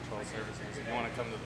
control services. If you want to come to